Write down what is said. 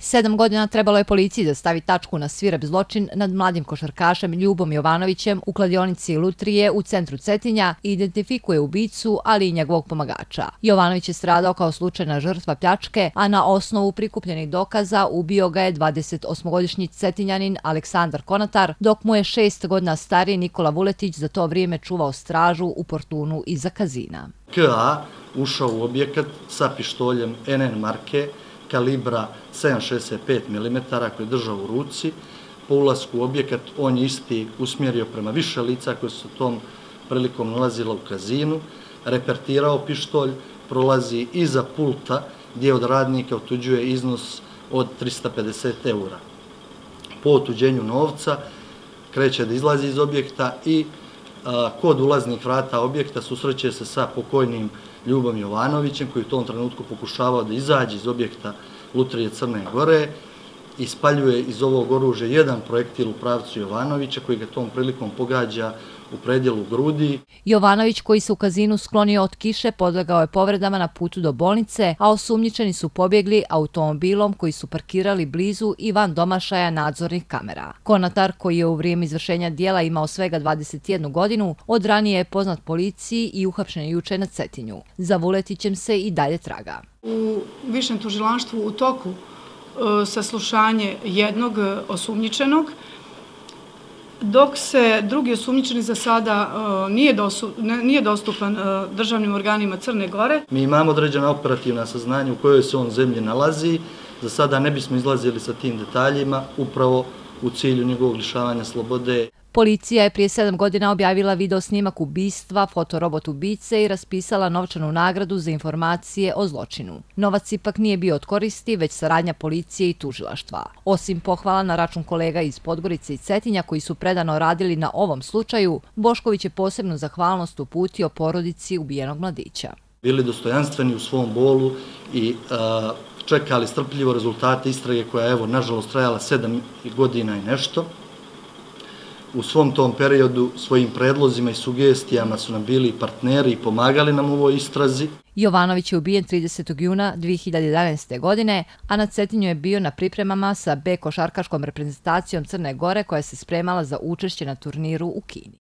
Sedam godina trebalo je policiji da stavi tačku na svirab zločin nad mladim košarkašem Ljubom Jovanovićem u kladionici Lutrije u centru Cetinja i identifikuje ubicu, ali i njegovog pomagača. Jovanović je stradao kao slučajna žrtva pljačke, a na osnovu prikupljenih dokaza ubio ga je 28-godišnji Cetinjanin Aleksandar Konatar, dok mu je šest godina stariji Nikola Vuletić za to vrijeme čuvao stražu u portunu iza kazina. K.A. ušao u objekat sa pištoljem NN marke, kalibra 7,65 mm koji je držao u ruci. Po ulasku u objekat on je isti usmjerio prema više lica koje su tom prilikom nalazila u kazinu, repertirao pištolj, prolazi iza pulta gdje od radnika otuđuje iznos od 350 eura. Po otuđenju novca kreće da izlazi iz objekta i kod ulaznih vrata objekta susreće se sa pokojnim Ljubom Jovanovićem, koji u tom trenutku pokušavao da izađe iz objekta Lutrije Crne Gore i spaljuje iz ovog oružja jedan projektil u pravcu Jovanovića, koji ga tom prilikom pogađa u predjelu grudi. Jovanović, koji se u kazinu sklonio od kiše, podlegao je povredama na putu do bolnice, a osumnjičeni su pobjegli automobilom koji su parkirali blizu i van domašaja nadzornih kamera. Konatar, koji je u vrijeme izvršenja dijela imao svega 21 godinu, od ranije je poznat policiji i uhapšen je juče na Cetinju. Za Vuletićem se i dalje traga. U višem tužilanštvu u toku E, saslušanje jednog e, osumnjičenog, dok se drugi osumnjičeni za sada uh, nije dostupan uh, državnim organima Crne Gore. Mi imamo određena operativna saznanja u kojoj se on zemlje nalazi. Za sada ne bismo izlazili sa tim detaljima, upravo u cilju njegovog lišavanja slobode. Policija je prije sedam godina objavila video snimak ubistva, fotorobot ubice i raspisala novčanu nagradu za informacije o zločinu. Novac ipak nije bio od koristi, već saradnja policije i tužilaštva. Osim pohvala na račun kolega iz Podgorice i Cetinja koji su predano radili na ovom slučaju, Bošković je posebnu zahvalnost uputio porodici ubijenog mladića. Bili dostojanstveni u svom bolu i čekali strpljivo rezultate istrage koja je, evo, nažalost, trajala sedam godina i nešto u svom tom periodu svojim predlozima i sugestijama su nam bili partneri i pomagali nam u ovoj istrazi. Jovanović je ubijen 30. juna 2011. godine, a na Cetinju je bio na pripremama sa B košarkaškom reprezentacijom Crne Gore koja se spremala za učešće na turniru u Kini.